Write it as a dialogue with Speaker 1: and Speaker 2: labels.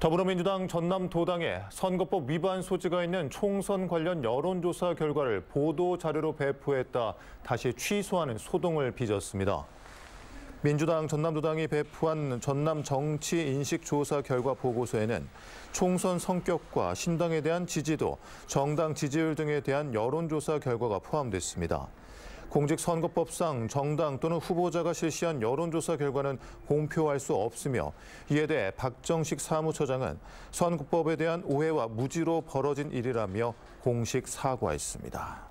Speaker 1: 더불어민주당 전남도당에 선거법 위반 소지가 있는 총선 관련 여론조사 결과를 보도 자료로 배포했다 다시 취소하는 소동을 빚었습니다. 민주당 전남도당이 배포한 전남 정치 인식 조사 결과 보고서에는 총선 성격과 신당에 대한 지지도, 정당 지지율 등에 대한 여론조사 결과가 포함됐습니다. 공직선거법상 정당 또는 후보자가 실시한 여론조사 결과는 공표할 수 없으며 이에 대해 박정식 사무처장은 선거법에 대한 오해와 무지로 벌어진 일이라며 공식 사과했습니다.